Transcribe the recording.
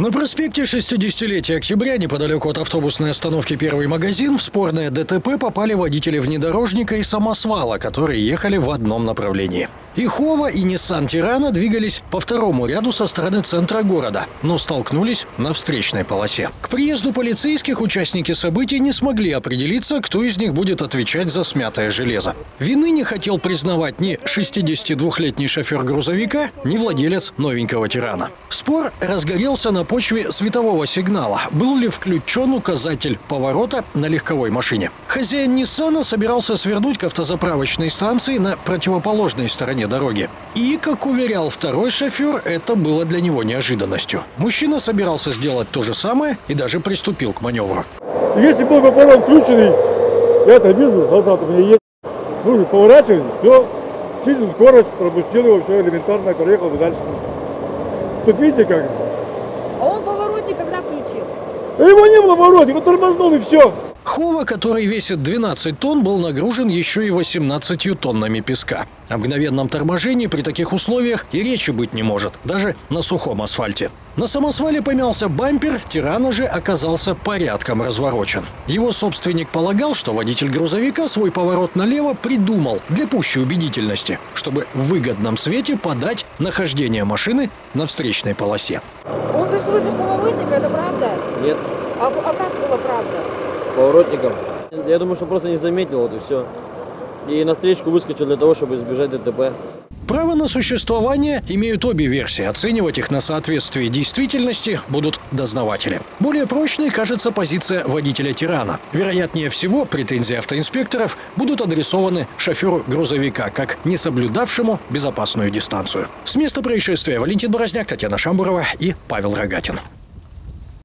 На проспекте 60-летия октября, неподалеку от автобусной остановки «Первый магазин», в спорное ДТП попали водители внедорожника и самосвала, которые ехали в одном направлении. И Хова, и Ниссан Тирана двигались по второму ряду со стороны центра города, но столкнулись на встречной полосе. К приезду полицейских участники событий не смогли определиться, кто из них будет отвечать за смятое железо. Вины не хотел признавать ни 62-летний шофер грузовика, ни владелец новенького Тирана. Спор разгорелся на почве светового сигнала. Был ли включен указатель поворота на легковой машине? Хозяин Ниссана собирался свернуть к автозаправочной станции на противоположной стороне дороги. И, как уверял второй шофер, это было для него неожиданностью. Мужчина собирался сделать то же самое и даже приступил к маневру. Если был бы поворот включенный, я это вижу, назад у меня есть. Ну, поворачивали, все, снизил скорость, пропустил его, все элементарно, проехал бы дальше. Тут видите как? А он поворотник когда включил? Да его не было повороте, его тормознул и все. Хова, который весит 12 тонн, был нагружен еще и 18 тоннами песка. О мгновенном торможении при таких условиях и речи быть не может, даже на сухом асфальте. На самосвале помялся бампер, Тирана же оказался порядком разворочен. Его собственник полагал, что водитель грузовика свой поворот налево придумал для пущей убедительности, чтобы в выгодном свете подать нахождение машины на встречной полосе. Он рисует без поворотника, это правда? Нет, А, а как было правда? Поворотником. Я думаю, что просто не заметил, вот и все. И на встречку выскочил для того, чтобы избежать ДТП. Право на существование имеют обе версии. Оценивать их на соответствие действительности будут дознаватели. Более прочной кажется позиция водителя «Тирана». Вероятнее всего, претензии автоинспекторов будут адресованы шоферу грузовика, как не соблюдавшему безопасную дистанцию. С места происшествия Валентин Борозняк, Татьяна Шамбурова и Павел Рогатин.